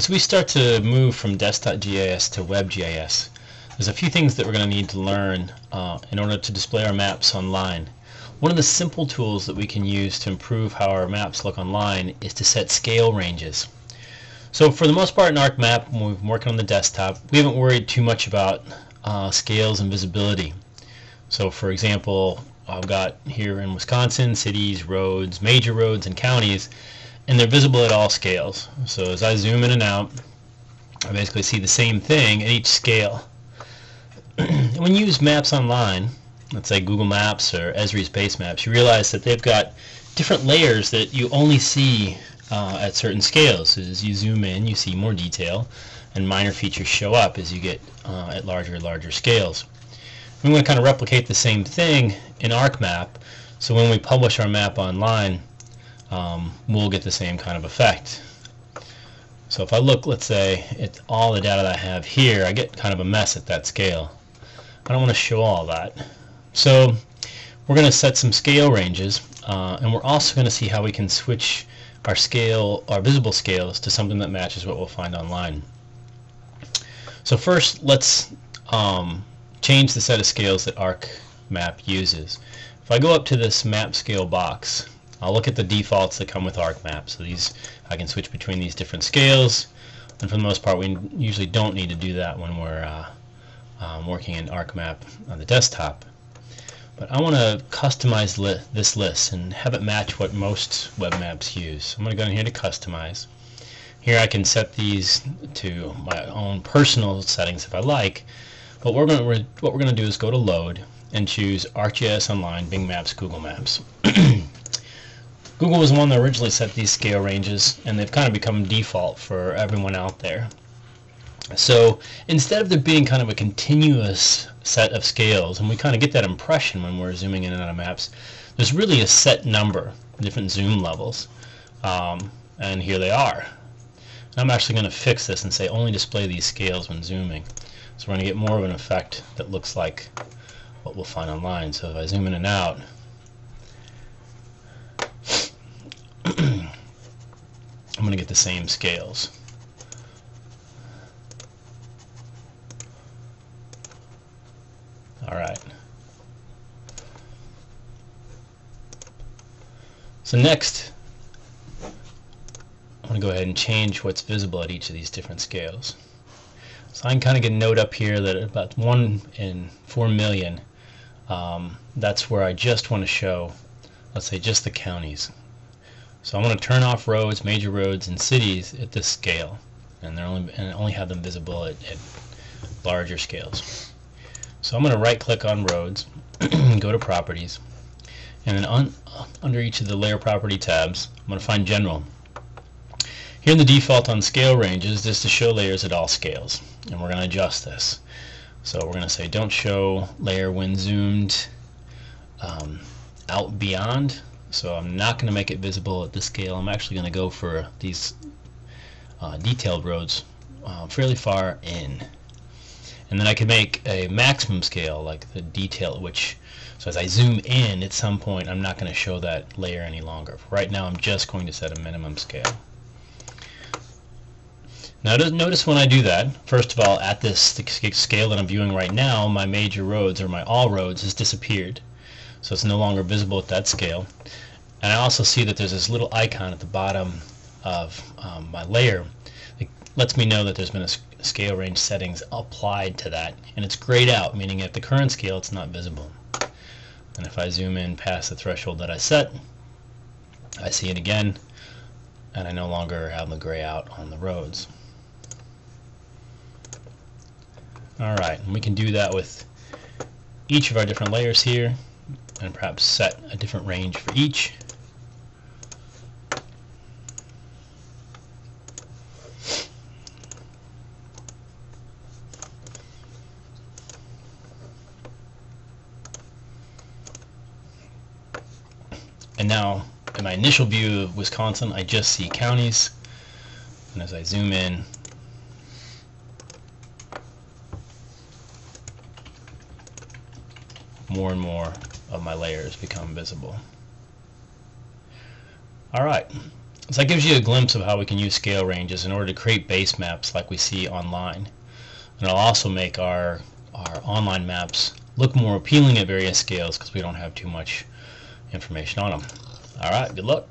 As we start to move from desktop GIS to WebGIS, there's a few things that we're going to need to learn uh, in order to display our maps online. One of the simple tools that we can use to improve how our maps look online is to set scale ranges. So for the most part in ArcMap, when we're working on the desktop, we haven't worried too much about uh, scales and visibility. So for example, I've got here in Wisconsin cities, roads, major roads, and counties, and they're visible at all scales. So as I zoom in and out, I basically see the same thing at each scale. when you use maps online, let's say Google Maps or Esri's Base Maps, you realize that they've got different layers that you only see uh, at certain scales. As you zoom in, you see more detail, and minor features show up as you get uh, at larger and larger scales. We want to kind of replicate the same thing in ArcMap, so when we publish our map online, um, we'll get the same kind of effect. So if I look, let's say, at all the data that I have here, I get kind of a mess at that scale. I don't want to show all that. So we're going to set some scale ranges, uh, and we're also going to see how we can switch our scale, our visible scales, to something that matches what we'll find online. So first, let's um, change the set of scales that ArcMap uses. If I go up to this map scale box, I'll look at the defaults that come with ArcMap. So these, I can switch between these different scales, and for the most part, we usually don't need to do that when we're uh, um, working in ArcMap on the desktop. But I want to customize li this list and have it match what most web maps use. So I'm going to go in here to customize. Here I can set these to my own personal settings if I like. But we're to, what we're going to do is go to load and choose ArcGIS Online, Bing Maps, Google Maps. Google was the one that originally set these scale ranges, and they've kind of become default for everyone out there. So instead of there being kind of a continuous set of scales, and we kind of get that impression when we're zooming in and out of maps, there's really a set number, different zoom levels. Um, and here they are. I'm actually going to fix this and say only display these scales when zooming. So we're going to get more of an effect that looks like what we'll find online. So if I zoom in and out, I'm going to get the same scales. Alright. So next, I'm going to go ahead and change what's visible at each of these different scales. So I can kind of get a note up here that about 1 in 4 million, um, that's where I just want to show, let's say just the counties. So I'm going to turn off roads, major roads, and cities at this scale, and they're only and only have them visible at, at larger scales. So I'm going to right-click on roads, and go to properties, and then un, under each of the layer property tabs, I'm going to find general. Here in the default on scale ranges, this is to show layers at all scales, and we're going to adjust this. So we're going to say don't show layer when zoomed um, out beyond so I'm not going to make it visible at this scale. I'm actually going to go for these uh, detailed roads uh, fairly far in. And then I can make a maximum scale, like the detail, which, so as I zoom in at some point, I'm not going to show that layer any longer. Right now I'm just going to set a minimum scale. Now notice when I do that, first of all, at this scale that I'm viewing right now, my major roads, or my all roads, has disappeared so it's no longer visible at that scale. And I also see that there's this little icon at the bottom of um, my layer. That lets me know that there's been a scale range settings applied to that and it's grayed out meaning at the current scale it's not visible. And if I zoom in past the threshold that I set I see it again and I no longer have the gray out on the roads. Alright we can do that with each of our different layers here and perhaps set a different range for each. And now, in my initial view of Wisconsin, I just see counties. And as I zoom in, more and more of my layers become visible. Alright, So that gives you a glimpse of how we can use scale ranges in order to create base maps like we see online. And it'll also make our, our online maps look more appealing at various scales because we don't have too much information on them. Alright, good luck.